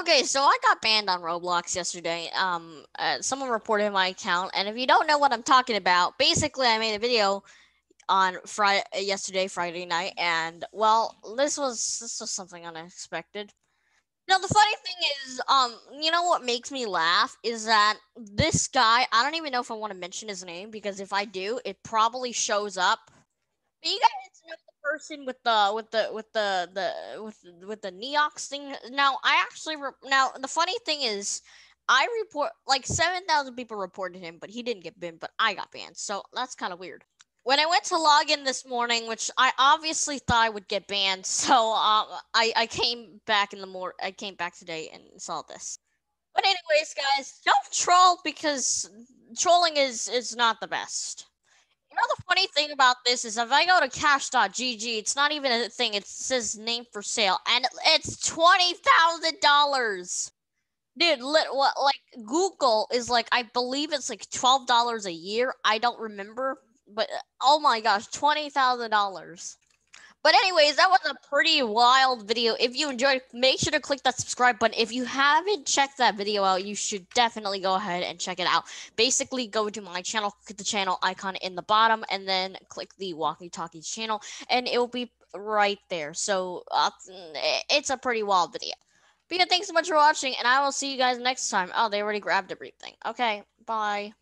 Okay, so I got banned on Roblox yesterday. Um, uh, someone reported my account, and if you don't know what I'm talking about, basically I made a video on Friday yesterday, Friday night, and well, this was this was something unexpected. Now the funny thing is, um, you know what makes me laugh is that this guy. I don't even know if I want to mention his name because if I do, it probably shows up. But you guys person with the with the with the the with with the Neox thing. Now I actually re- now the funny thing is. I report like seven thousand people reported him, but he didn't get banned. But I got banned, so that's kind of weird when I went to log in this morning, which I obviously thought I would get banned, so uh, I I came back in the more I came back today and saw this. But anyways, guys, don't troll because trolling is is not the best. You know the funny thing about this is if I go to cash.gg, it's not even a thing. It says name for sale, and it's twenty thousand dollars. Dude, lit, what like Google is like I believe it's like twelve dollars a year. I don't remember, but oh my gosh, twenty thousand dollars. But anyways, that was a pretty wild video. If you enjoyed, make sure to click that subscribe button. If you haven't checked that video out, you should definitely go ahead and check it out. Basically, go to my channel, click the channel icon in the bottom, and then click the Walkie Talkies channel, and it will be right there. So uh, it's a pretty wild video. But yeah, thanks so much for watching, and I will see you guys next time. Oh, they already grabbed everything. Okay, bye.